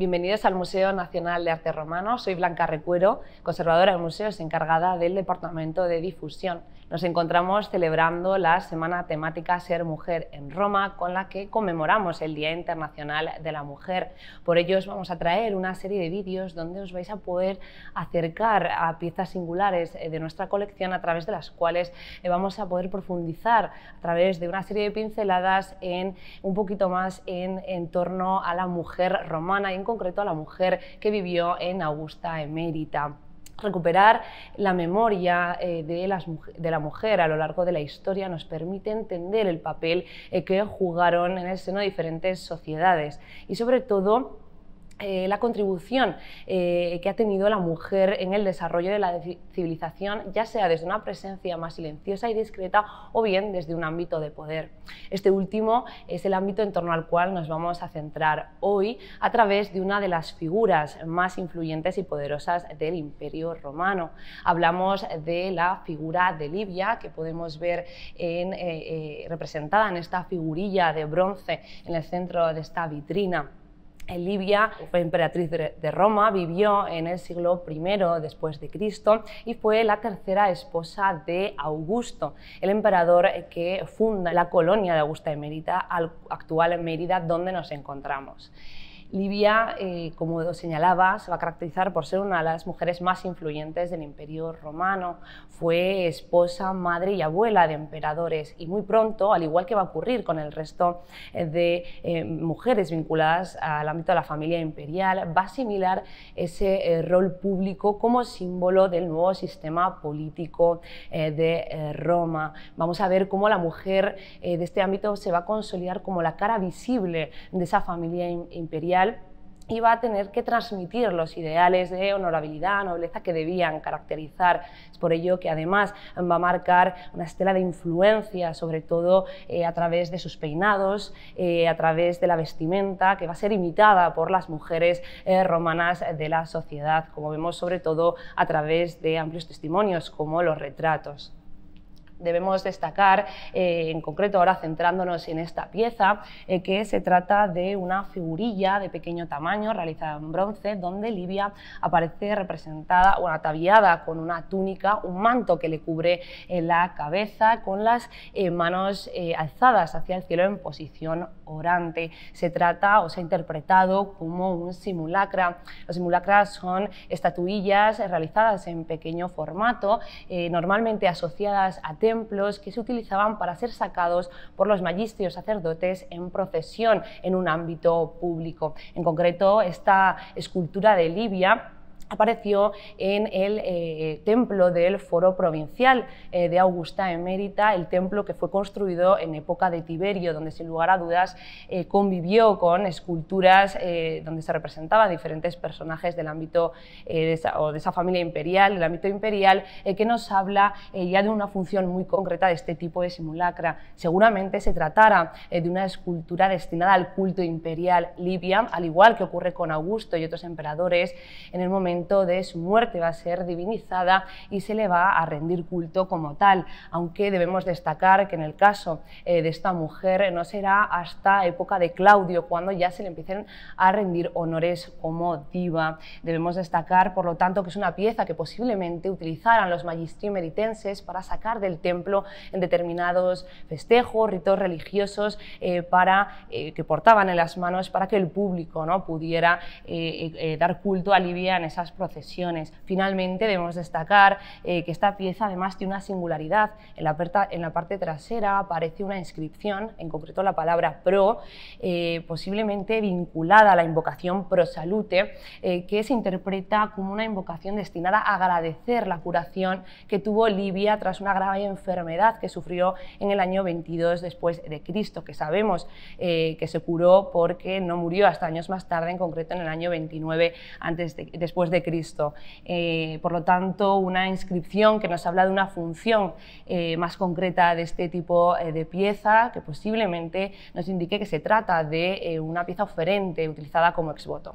Bienvenidos al Museo Nacional de Arte Romano. Soy Blanca Recuero, conservadora del museo, encargada del Departamento de Difusión. Nos encontramos celebrando la semana temática Ser Mujer en Roma, con la que conmemoramos el Día Internacional de la Mujer. Por ello os vamos a traer una serie de vídeos donde os vais a poder acercar a piezas singulares de nuestra colección a través de las cuales vamos a poder profundizar a través de una serie de pinceladas en un poquito más en, en torno a la mujer romana y en concreto a la mujer que vivió en Augusta Emérita recuperar la memoria eh, de, la mujer a lo largo de la historia nos permite entender el papel eh, que jugaron en el seno de diferentes sociedades y sobre todo eh, la contribución eh, que ha tenido la mujer en el desarrollo de la civilización, ya sea desde una presencia más silenciosa y discreta o bien desde un ámbito de poder. Este último es el ámbito en torno al cual nos vamos a centrar hoy a través de una de las figuras más influyentes y poderosas del Imperio Romano. Hablamos de la figura de Libia, que podemos ver eh, representada en esta figurilla de bronce en el centro de esta vitrina. Livia fue emperatriz de Roma, vivió en el siglo I después de Cristo y fue la tercera esposa de Augusto, el emperador que funda la colonia de Augusta Emérita, actual Mérida, donde nos encontramos. Livia, eh, como señalaba, se va a caracterizar por ser una de las mujeres más influyentes del Imperio Romano. Fue esposa, madre y abuela de emperadores y muy pronto, al igual que va a ocurrir con el resto eh, de eh, mujeres vinculadas al ámbito de la familia imperial, va a asimilar ese rol público como símbolo del nuevo sistema político de Roma. Vamos a ver cómo la mujer de este ámbito se va a consolidar como la cara visible de esa familia imperial y va a tener que transmitir los ideales de honorabilidad, nobleza que debían caracterizar. Es por ello que además va a marcar una estela de influencia, sobre todo eh, a través de sus peinados, eh, a través de la vestimenta, que va a ser imitada por las mujeres eh, romanas de la sociedad, como vemos sobre todo a través de amplios testimonios como los retratos debemos destacar, eh, en concreto ahora centrándonos en esta pieza, eh, que se trata de una figurilla de pequeño tamaño realizada en bronce, donde Livia aparece representada o ataviada con una túnica, un manto que le cubre eh, la cabeza, con las manos alzadas hacia el cielo en posición orante. Se trata o se ha interpretado como un simulacra. Los simulacras son estatuillas realizadas en pequeño formato, normalmente asociadas a templos que se utilizaban para ser sacados por los magistrios sacerdotes en procesión en un ámbito público. En concreto, esta escultura de Libia apareció en el eh, templo del foro provincial eh, de Augusta Emérita, el templo que fue construido en época de Tiberio, donde sin lugar a dudas eh, convivió con esculturas donde se representaban diferentes personajes del ámbito de esa, o de esa familia imperial, del ámbito imperial, que nos habla ya de una función muy concreta de este tipo de simulacra. Seguramente se tratara de una escultura destinada al culto imperial libia, al igual que ocurre con Augusto y otros emperadores en el momento de su muerte va a ser divinizada y se le va a rendir culto como tal, aunque debemos destacar que en el caso eh, de esta mujer no será hasta época de Claudio cuando ya se le empiecen a rendir honores como diva. Debemos destacar, por lo tanto, que es una pieza que posiblemente utilizaran los magistri meritenses para sacar del templo en determinados festejos, ritos religiosos eh, para, eh, que portaban en las manos para que el público ¿no? pudiera dar culto a Livia en esas procesiones. Finalmente debemos destacar eh, que esta pieza además tiene una singularidad. En la, en la, parte trasera aparece una inscripción, en concreto la palabra pro, eh, posiblemente vinculada a la invocación pro salute, eh, que se interpreta como una invocación destinada a agradecer la curación que tuvo Livia tras una grave enfermedad que sufrió en el año 22 después de Cristo, que sabemos que se curó porque no murió hasta años más tarde, en concreto en el año 29 antes después de Cristo. Eh, por lo tanto, una inscripción que nos habla de una función eh, más concreta de este tipo eh, de pieza, que posiblemente nos indique que se trata de una pieza oferente utilizada como exvoto.